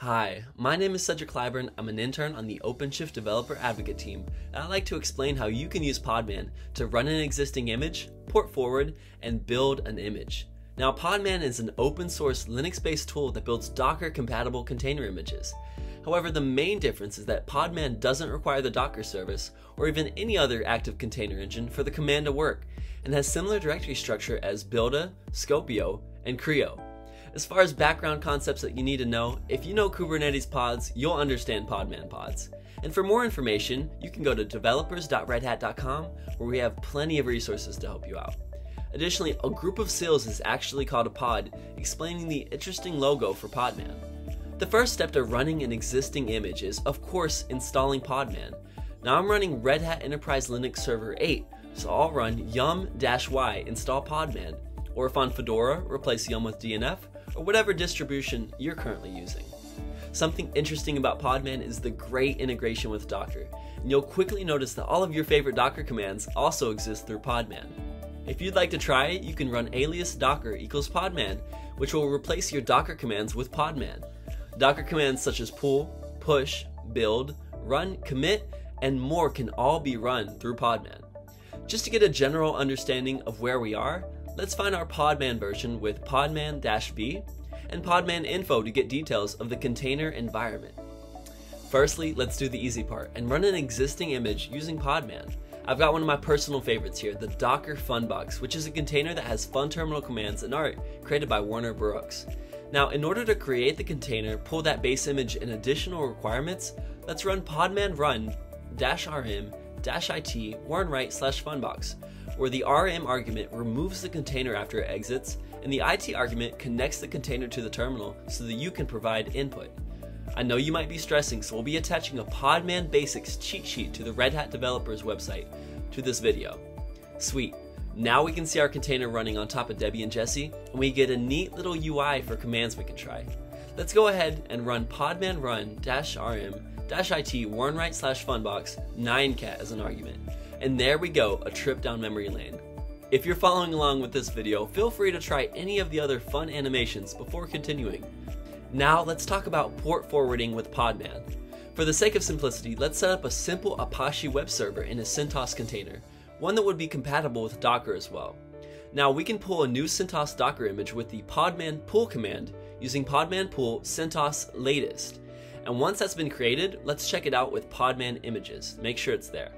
Hi, my name is Cedric Clyburn. I'm an intern on the OpenShift Developer Advocate team, and I'd like to explain how you can use Podman to run an existing image, port forward, and build an image. Now, Podman is an open source Linux based tool that builds Docker compatible container images. However, the main difference is that Podman doesn't require the Docker service or even any other active container engine for the command to work, and has similar directory structure as Buildah, Skopeo, and CRI-O. As far as background concepts that you need to know, if you know Kubernetes pods, you'll understand Podman pods. And for more information, you can go to developers.redhat.com where we have plenty of resources to help you out. Additionally, a group of seals is actually called a pod, explaining the interesting logo for Podman. The first step to running an existing image is, of course, installing Podman. Now I'm running Red Hat Enterprise Linux Server 8, so I'll run yum-y install Podman, or if on Fedora, replace yum with DNF, or whatever distribution you're currently using. Something interesting about Podman is the great integration with Docker, and you'll quickly notice that all of your favorite Docker commands also exist through Podman. If you'd like to try it, you can run alias docker equals podman, which will replace your Docker commands with Podman. Docker commands such as pull, push, build, run, commit, and more can all be run through Podman. Just to get a general understanding of where we are, let's find our Podman version with podman-b and podman info to get details of the container environment. Firstly, let's do the easy part and run an existing image using Podman. I've got one of my personal favorites here, the Docker Funbox, which is a container that has fun terminal commands and art created by Werner Beroux. Now, in order to create the container, pull that base image and additional requirements, let's run podman run -rm -it wernight slash funbox, where the rm argument removes the container after it exits, and the it argument connects the container to the terminal so that you can provide input. I know you might be stressing, so we'll be attaching a Podman Basics cheat sheet to the Red Hat developers website to this video. Sweet. Now we can see our container running on top of Debian Jessie, and we get a neat little UI for commands we can try. Let's go ahead and run podman run -rm -it wernight slash funbox nyancat as an argument. And there we go, a trip down memory lane. If you're following along with this video, feel free to try any of the other fun animations before continuing. Now let's talk about port forwarding with Podman. For the sake of simplicity, let's set up a simple Apache web server in a CentOS container, one that would be compatible with Docker as well. Now we can pull a new CentOS Docker image with the podman pull command using podman pull CentOS latest. And once that's been created, let's check it out with podman images. Make sure it's there.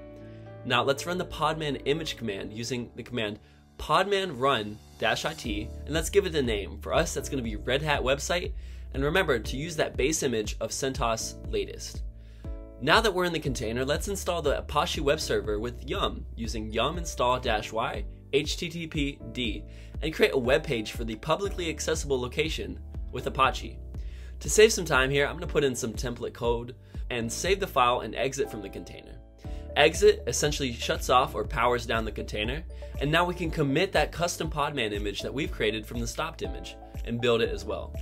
Now let's run the podman image command using the command podman run -it and let's give it a name. For us, that's going to be Red Hat website and remember to use that base image of CentOS latest. Now that we're in the container, let's install the Apache web server with yum using yum install-y httpd and create a web page for the publicly accessible location with Apache. To save some time here, I'm going to put in some template code and save the file and exit from the container. Exit essentially shuts off or powers down the container, and now we can commit that custom Podman image that we've created from the stopped image and build it as well.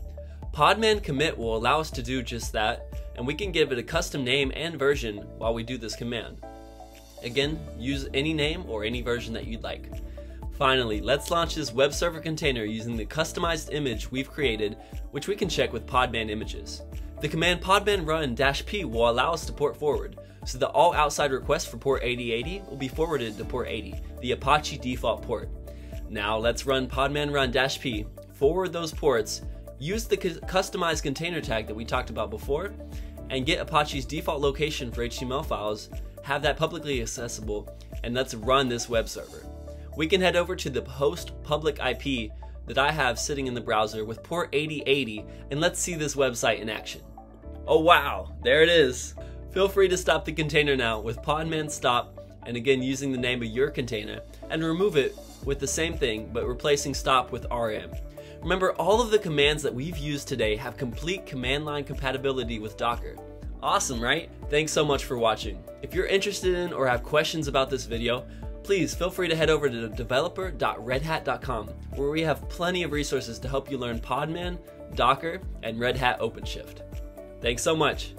Podman commit will allow us to do just that, and we can give it a custom name and version while we do this command. Again, use any name or any version that you'd like. Finally, let's launch this web server container using the customized image we've created, which we can check with Podman images. The command podman run-p will allow us to port forward, so that all outside requests for port 8080 will be forwarded to port 80, the Apache default port. Now let's run podman run-p, forward those ports, use the customized container tag that we talked about before, and get Apache's default location for HTML files, have that publicly accessible, and let's run this web server. We can head over to the host public IP that I have sitting in the browser with port 8080 and let's see this website in action. Oh wow, there it is. Feel free to stop the container now with podman stop and again using the name of your container and remove it with the same thing but replacing stop with rm. Remember, all of the commands that we've used today have complete command line compatibility with Docker. Awesome, right? Thanks so much for watching. If you're interested in or have questions about this video, please feel free to head over to developer.redhat.com where we have plenty of resources to help you learn Podman, Docker, and Red Hat OpenShift. Thanks so much.